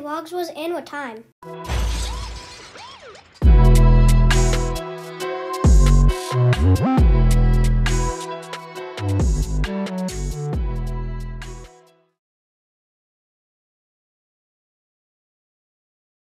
Vlogs was and what time.